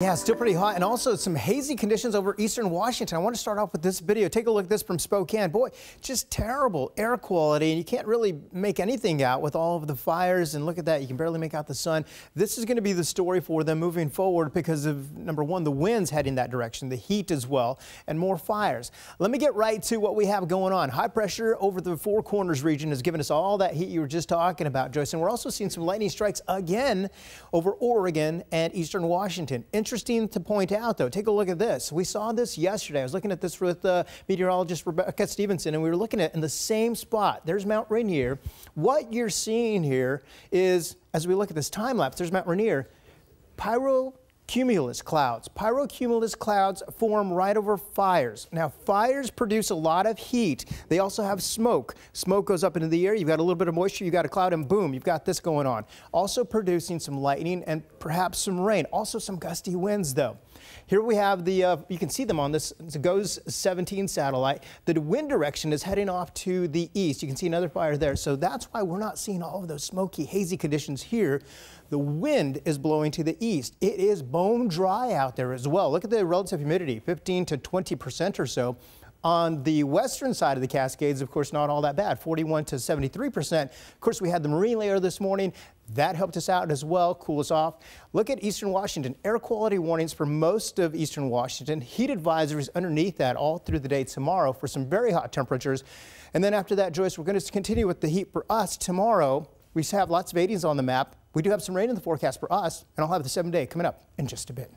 Yeah, still pretty hot and also some hazy conditions over eastern Washington. I want to start off with this video. Take a look at this from Spokane. Boy, just terrible air quality and you can't really make anything out with all of the fires and look at that. You can barely make out the sun. This is going to be the story for them moving forward because of number one, the winds heading that direction, the heat as well, and more fires. Let me get right to what we have going on. High pressure over the Four Corners region has given us all that heat you were just talking about, Joyce. And we're also seeing some lightning strikes again over Oregon and eastern Washington interesting to point out, though, take a look at this. We saw this yesterday. I was looking at this with uh, meteorologist Rebecca Stevenson, and we were looking at in the same spot. There's Mount Rainier. What you're seeing here is, as we look at this time lapse, there's Mount Rainier. Pyro Cumulus clouds. Pyrocumulus clouds form right over fires. Now, fires produce a lot of heat. They also have smoke. Smoke goes up into the air. You've got a little bit of moisture. You've got a cloud, and boom, you've got this going on. Also producing some lightning and perhaps some rain. Also some gusty winds, though. Here we have the, uh, you can see them on this GOES 17 satellite. The wind direction is heading off to the east. You can see another fire there. So that's why we're not seeing all of those smoky, hazy conditions here. The wind is blowing to the east. It is bone dry out there as well. Look at the relative humidity, 15 to 20 percent or so. On the western side of the Cascades, of course, not all that bad, 41 to 73 percent. Of course, we had the marine layer this morning. That helped us out as well, cool us off. Look at eastern Washington. Air quality warnings for most of eastern Washington. Heat advisories underneath that all through the day tomorrow for some very hot temperatures. And then after that, Joyce, we're going to continue with the heat for us tomorrow. We have lots of 80s on the map. We do have some rain in the forecast for us, and I'll have the seven day coming up in just a bit.